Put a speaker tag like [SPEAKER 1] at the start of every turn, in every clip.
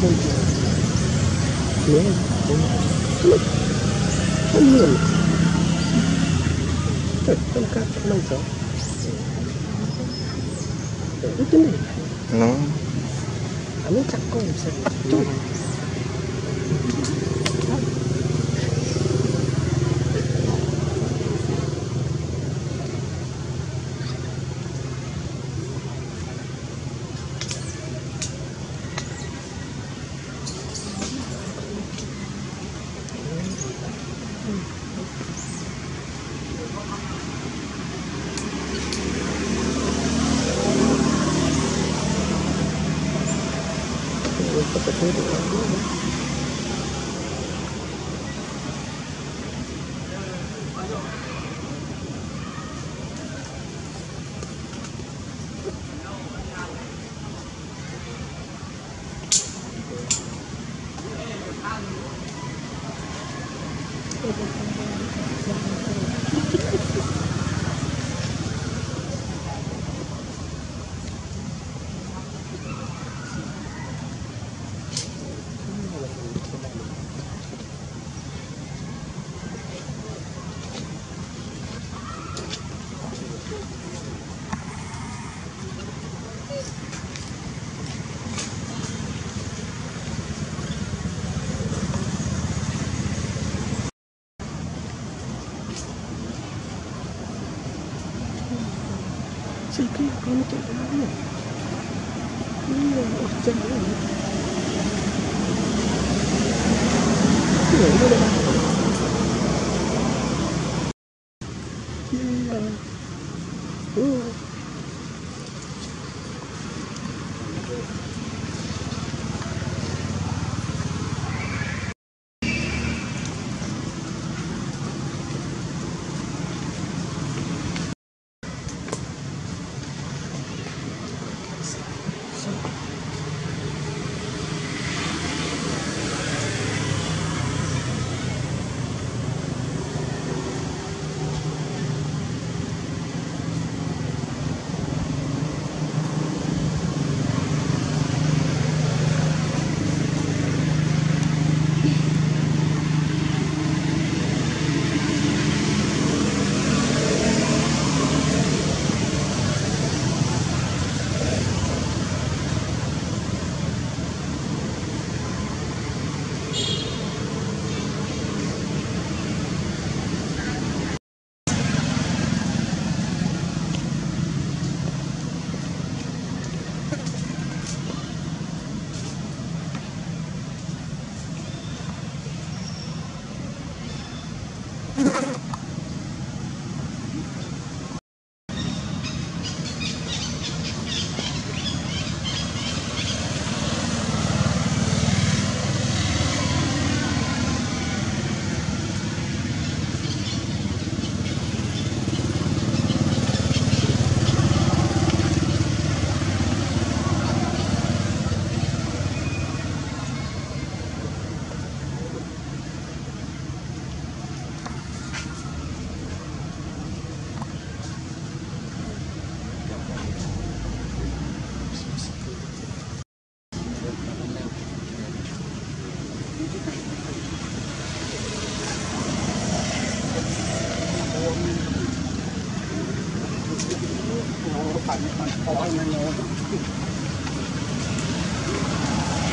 [SPEAKER 1] không chuyện tiếng không suốt không ngừng trong các năm sáu itu nih no kami cakung satu Tá Sepi kalau macam tu ni. Iya, macam tu. Iya, ada.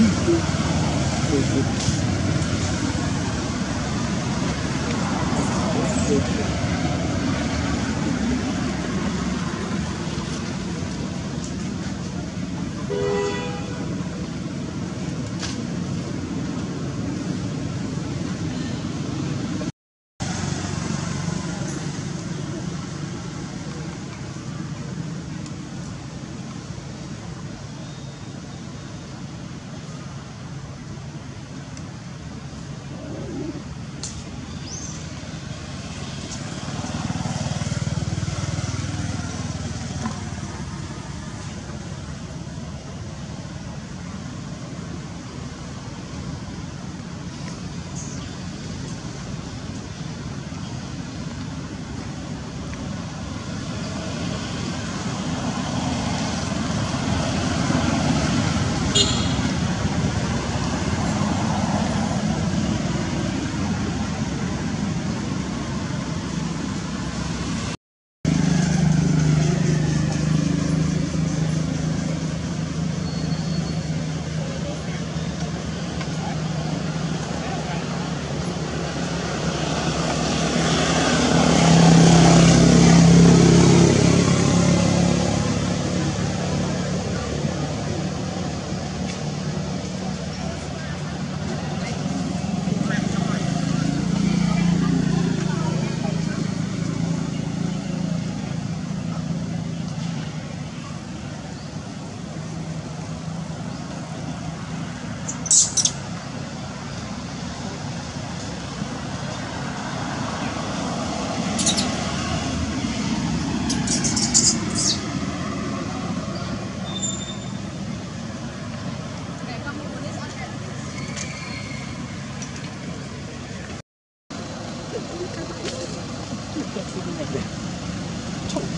[SPEAKER 1] Thank uhum. you. ちょっと。